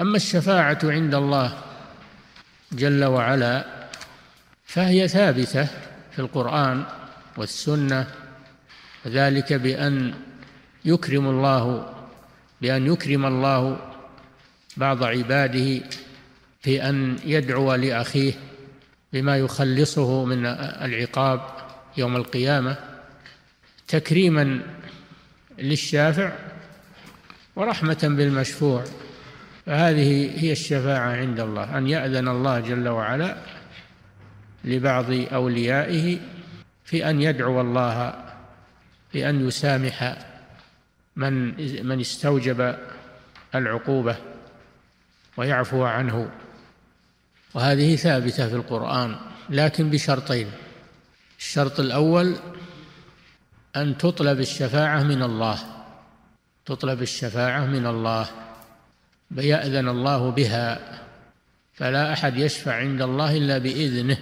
أما الشفاعة عند الله جل وعلا فهي ثابتة في القرآن والسنة ذلك بأن يكرم الله بأن يكرم الله بعض عباده في أن يدعو لأخيه بما يخلصه من العقاب يوم القيامة تكريما للشافع ورحمة بالمشفوع. فهذه هي الشفاعة عند الله أن يأذن الله جل وعلا لبعض أوليائه في أن يدعو الله في أن يسامح من من استوجب العقوبة ويعفو عنه. وهذه ثابتة في القرآن لكن بشرطين. الشرط الأول أن تطلب الشفاعة من الله تطلب الشفاعة من الله. بيأذن الله بها فلا أحد يشفع عند الله إلا بإذنه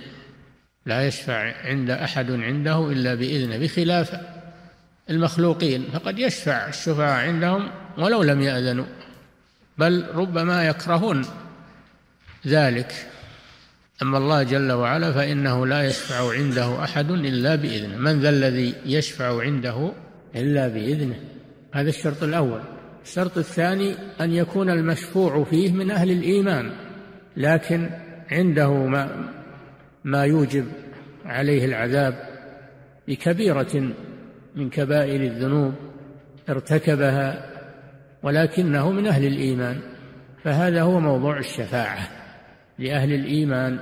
لا يشفع عند أحد عنده إلا بإذنه بخلاف المخلوقين. فقد يشفع الشفعاء عندهم ولو لم يأذنوا بل ربما يكرهون ذلك. أما الله جل وعلا فإنه لا يشفع عنده أحد إلا بإذنه. من ذا الذي يشفع عنده إلا بإذنه؟ هذا الشرط الأول. الشرط الثاني أن يكون المشفوع فيه من أهل الإيمان لكن عنده ما ما يوجب عليه العذاب بكبيرة من كبائر الذنوب ارتكبها ولكنه من أهل الإيمان فهذا هو موضوع الشفاعة لأهل الإيمان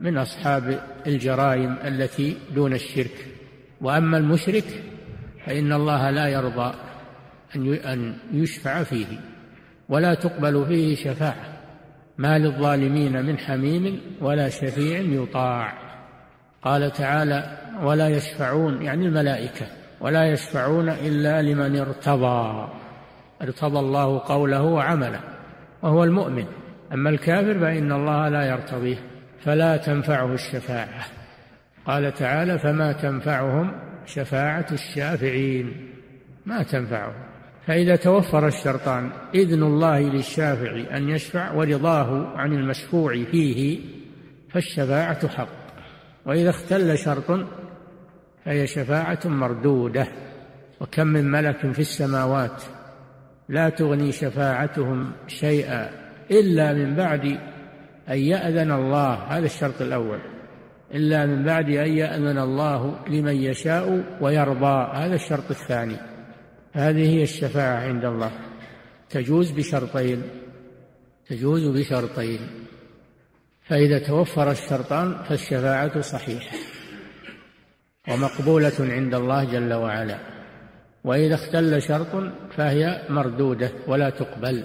من أصحاب الجرائم التي دون الشرك وأما المشرك فإن الله لا يرضى أن يشفع فيه ولا تقبل فيه شفاعة ما للظالمين من حميم ولا شفيع يطاع. قال تعالى ولا يشفعون يعني الملائكة ولا يشفعون إلا لمن ارتضى ارتضى الله قوله وعمله وهو المؤمن. أما الكافر فإن الله لا يرتضيه فلا تنفعه الشفاعة. قال تعالى فما تنفعهم شفاعة الشافعين ما تنفعهم. فإذا توفر الشرطان إذن الله للشافع أن يشفع ورضاه عن المشفوع فيه فالشفاعة حق. وإذا اختل شرط فهي شفاعة مردودة. وكم من ملك في السماوات لا تغني شفاعتهم شيئا إلا من بعد أن يأذن الله. هذا الشرط الأول. إلا من بعد أن يأذن الله لمن يشاء ويرضى. هذا الشرط الثاني. هذه هي الشفاعة عند الله. تجوز بشرطين. تجوز بشرطين. فإذا توفر الشرطان فالشفاعة صحيحة ومقبولة عند الله جل وعلا. وإذا اختل شرط فهي مردودة ولا تقبل.